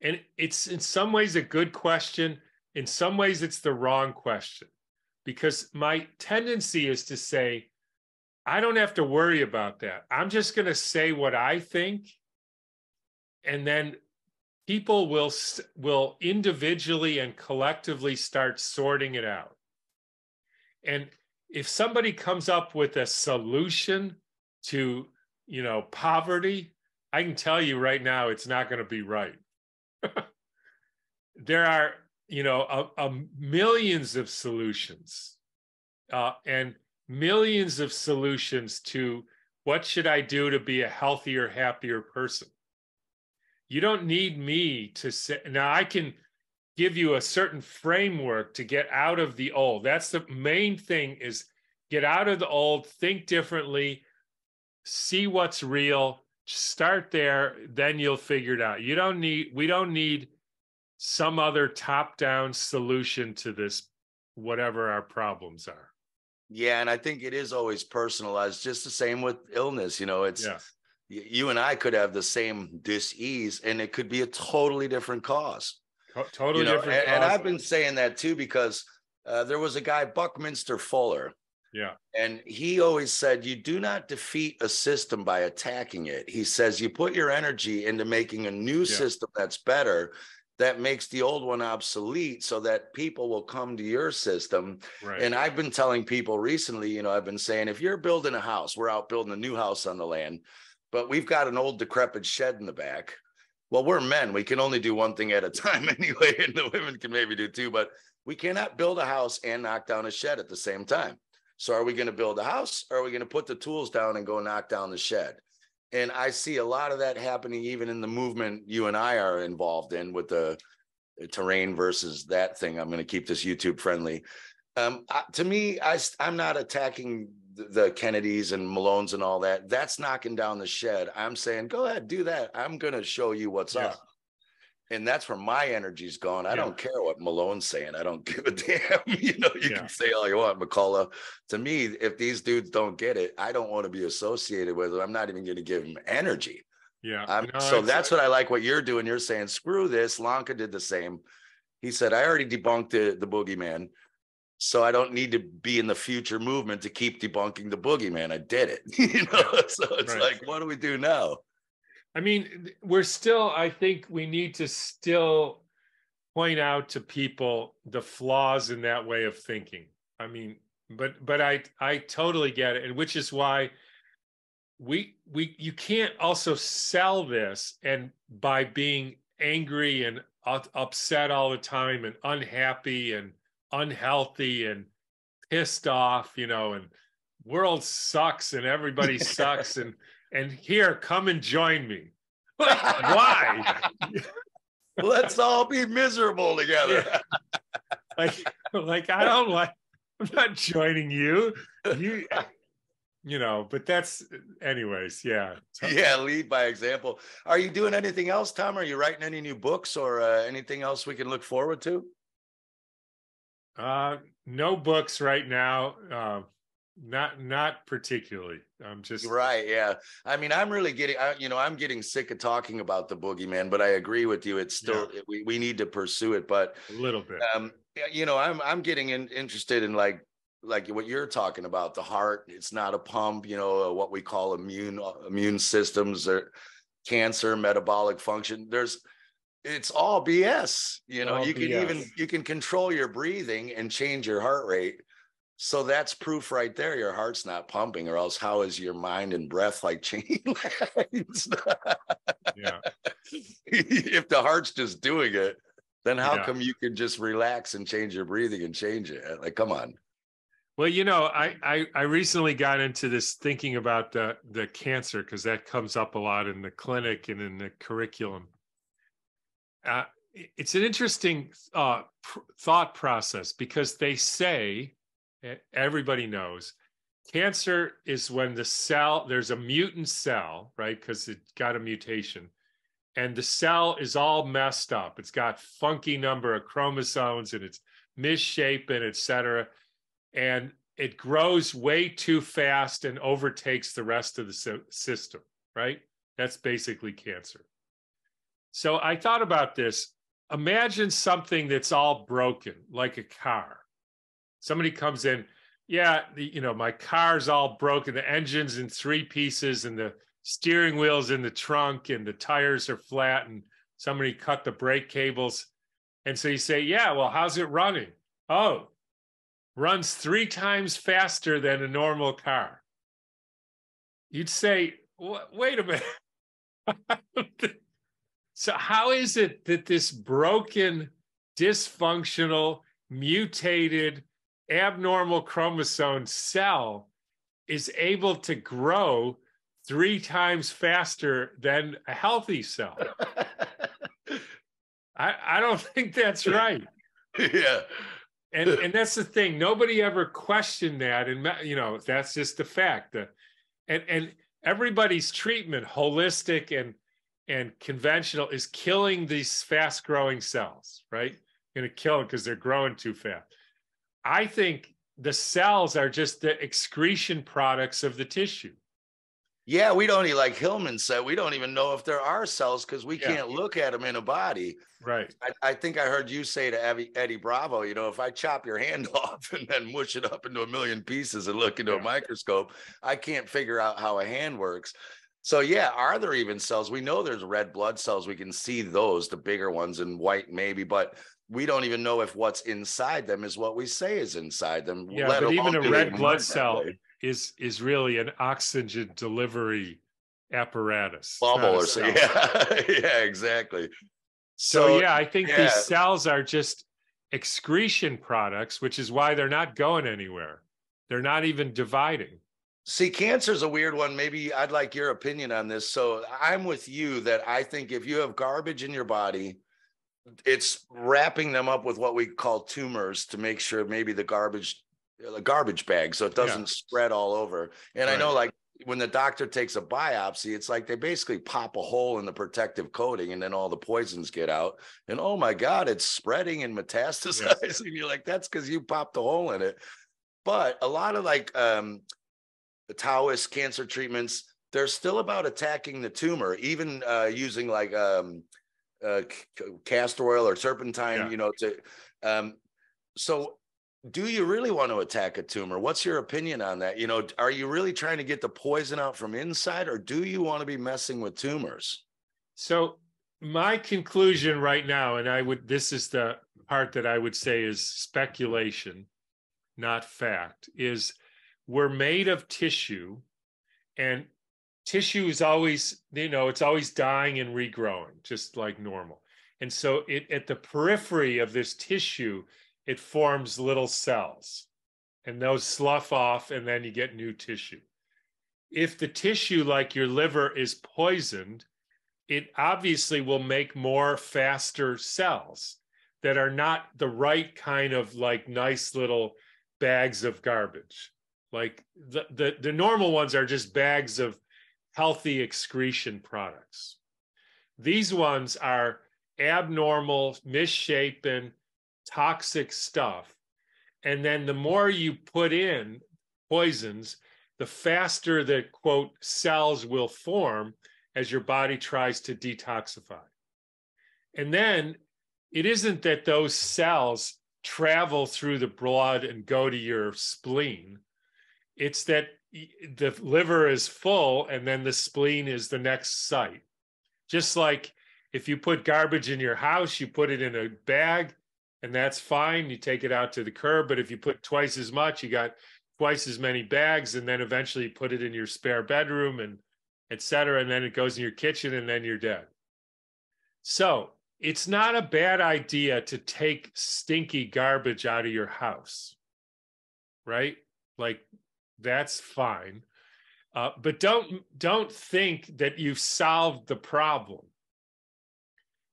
And it's in some ways a good question. In some ways it's the wrong question. Because my tendency is to say i don't have to worry about that. I'm just going to say what i think and then people will will individually and collectively start sorting it out. And if somebody comes up with a solution to you know poverty i can tell you right now it's not going to be right. There are you know a, a millions of solutions uh, and millions of solutions to what should i do to be a healthier happier person? You don't need me to say now i can give you a certain framework to get out of the old. That's the main thing is get out of the old think differently see what's real start there then you'll figure it out. You don't need we don't need some other top down solution to this whatever our problems are yeah and i think it is always personalized just the same with illness you know it's yeah you and I could have the same dis-ease and it could be a totally different cause. Totally you know, different. And, and, I've been saying that too because uh, there was a guy, Buckminster Fuller. Yeah. And he always said, you do not defeat a system by attacking it. He says, you put your energy into making a new yeah. system that's better, that makes the old one obsolete so that people will come to your system. Right. And I've been telling people recently, you know, I've been saying, if you're building a house, we're out building a new house on the land but we've got an old decrepit shed in the back. Well, we're men. We can only do one thing at a time anyway, and the women can maybe do two, but we cannot build a house and knock down a shed at the same time. So, are we going to build a house or are we going to put the tools down and go knock down the shed? And I see a lot of that happening even in the movement you and I are involved in with the, the terrain versus that thing. I'm going to keep this YouTube friendly. Um, to me, I, I'm not attacking the Kennedys and Malones and all that. That's knocking down the shed. I'm saying, go ahead, do that. I'm going to show you what's up. And that's where my energy's gone. I yeah. don't care what Malone's saying. I don't give a damn. you know, you yeah. can say all you want, McCullough. To me, if these dudes don't get it, I don't want to be associated with it. I'm not even going to give them energy. Yeah. No, so that's uh what I like what you're doing. You're saying, screw this. Lanka did the same. He said, I already debunked the, the boogeyman so I don't need to be in the future movement to keep debunking the boogeyman. I did it, you know. So it's right. like, what do we do now? I mean, we're still. I think we need to still point out to people the flaws in that way of thinking. I mean, but but I I totally get it, and which is why we we you can't also sell this and by being angry and upset all the time and unhappy and unhealthy and pissed off, you know, and world sucks and everybody sucks and and here come and join me. Why? Let's all be miserable together. Yeah. Like like I don't like I'm not joining you. You you know, but that's anyways, yeah. Yeah, lead by example. Are you doing anything else, Tom? Are you writing any new books or uh, anything else we can look forward to? Uh no books right now. Uh, not not particularly. I'm just right. Yeah. I mean, I'm really getting. I, you know, I'm getting sick of talking about the boogeyman, but I agree with you. It's still yeah. we we need to pursue it, but a little bit. Um, you know, I'm I'm getting in, interested in like like what you're talking about the heart it's not a pump you know what we call immune uh, immune systems or cancer metabolic function there's it's all bs you know all you can BS. even you can control your breathing and change your heart rate so that's proof right there your heart's not pumping or else how is your mind and breath like chain lines yeah if the heart's just doing it then how yeah. come you can just relax and change your breathing and change it like come on well, you know, I, I, I recently got into this thinking about the the cancer because that comes up a lot in the clinic and in the curriculum. Uh, it's an interesting uh, pr- thought process because they say everybody knows cancer is when the cell there's a mutant cell right because it got a mutation and the cell is all messed up it's got funky number of chromosomes and it's misshapen et cetera and it grows way too fast and overtakes the rest of the system, right? That's basically cancer. So I thought about this. Imagine something that's all broken, like a car. Somebody comes in, yeah, the, you know, my car's all broken. The engine's in three pieces, and the steering wheel's in the trunk, and the tires are flat, and somebody cut the brake cables. And so you say, yeah, well, how's it running? Oh, runs three times faster than a normal car. You'd say, wait a minute. so, how is it that this broken, dysfunctional, mutated, abnormal chromosome cell is able to grow three times faster than a healthy cell? I, I don't think that's right. yeah and and that's the thing. Nobody ever questioned that, and you know that's just the fact. and and everybody's treatment, holistic and and conventional, is killing these fast growing cells. Right, going to kill them because they're growing too fast. I think the cells are just the excretion products of the tissue. Yeah, we don't even like Hillman said. We don't even know if there are cells because we yeah. can't look at them in a body. Right. I, I, think I heard you say to Eddie, Eddie, Bravo, you know, if I chop your hand off and then mush it up into a million pieces and look into yeah. a microscope, I can't figure out how a hand works. So yeah, are there even cells? We know there's red blood cells. We can see those, the bigger ones, and white maybe, but we don't even know if what's inside them is what we say is inside them. Yeah, but even a red blood cell is is really an oxygen delivery apparatus. Bubble or so. Yeah, yeah, exactly. So, so yeah, I think yeah. these cells are just excretion products, which is why they're not going anywhere. They're not even dividing. See, cancer is a weird one. Maybe I'd like your opinion on this. So I'm with you that I think if you have garbage in your body, it's wrapping them up with what we call tumors to make sure maybe the garbage a garbage bag so it doesn't yeah. spread all over. And right. I know like when the doctor takes a biopsy, it's like they basically pop a hole in the protective coating and then all the poisons get out. And oh my God, it's spreading and metastasizing. Yes. And you're like, that's because you popped a hole in it. But a lot of like um, the Taoist cancer treatments, they're still about attacking the tumor, even uh, using like um, uh, castor oil or turpentine, yeah. you know, to um, so do you really want to attack a tumor? What's your opinion on that? You know, are you really trying to get the poison out from inside or do you want to be messing with tumors? So, my conclusion right now, and I would, this is the part that I would say is speculation, not fact, is we're made of tissue and tissue is always, you know, it's always dying and regrowing, just like normal. And so it at the periphery of this tissue, it forms little cells and those slough off and then you get new tissue. If the tissue, like your liver, is poisoned, it obviously will make more faster cells that are not the right kind of like nice little bags of garbage. Like the, the, the normal ones are just bags of healthy excretion products. These ones are abnormal, misshapen, toxic stuff. And then the more you put in poisons, the faster the quote cells will form as your body tries to detoxify. And then it isn't that those cells travel through the blood and go to your spleen. It's that the liver is full and then the spleen is the next site. Just like if you put garbage in your house, you put it in a bag and that's fine. You take it out to the curb. But if you put twice as much, you got twice as many bags and then eventually put it in your spare bedroom and etc. And then it goes in your kitchen and then you're dead. So it's not a bad idea to take stinky garbage out of your house, right? Like that's fine. Uh, but don't don't think that you've solved the problem.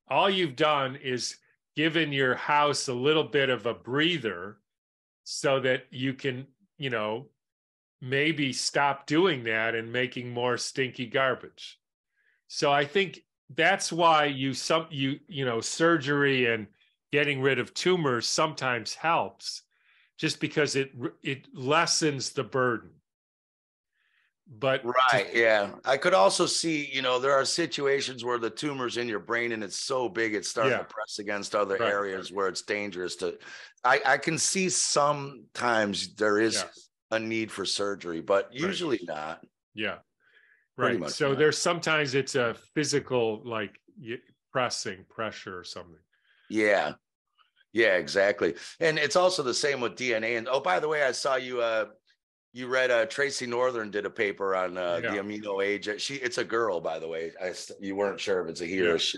All you've done is given your house a little bit of a breather so that you can, you know, maybe stop doing that and making more stinky garbage. So I think that's why you some you you know surgery and getting rid of tumors sometimes helps just because it it lessens the burden but right yeah i could also see you know there are situations where the tumor's in your brain and it's so big it's starting yeah. to press against other right. areas where it's dangerous to i i can see sometimes there is yeah. a need for surgery but usually right. not yeah right so not. there's sometimes it's a physical like pressing pressure or something yeah yeah, exactly. And it's also the same with DNA. And oh, by the way, I saw you uh you read uh Tracy Northern did a paper on uh yeah. the amino age. She it's a girl, by the way. I you weren't sure if it's a he yeah. or she.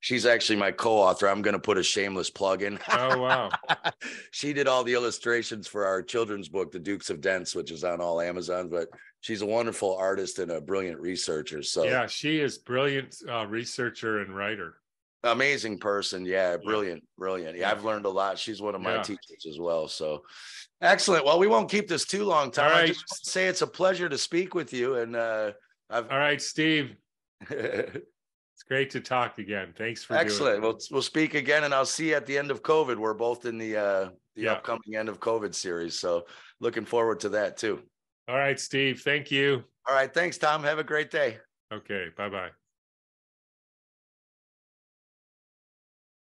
She's actually my co-author. I'm going to put a shameless plug in. Oh wow! she did all the illustrations for our children's book, The Dukes of Dents, which is on all Amazon. But she's a wonderful artist and a brilliant researcher. So yeah, she is brilliant uh, researcher and writer amazing person. Yeah brilliant brilliant. Yeah, i've learned a lot. She's one of my yeah. teachers as well so. Excellent. Well we won't keep this too long tom. Right. i just say it's a pleasure to speak with you and uh I've... all right steve. It's great to talk again. Thanks for excellent. we'll, we'll speak again and i'll see you at the end of covid. We're both in the uh the yeah. upcoming end of covid series so looking forward to that too. All right steve. Thank you. All right. Thanks tom. Have a great day. Okay. Bye-bye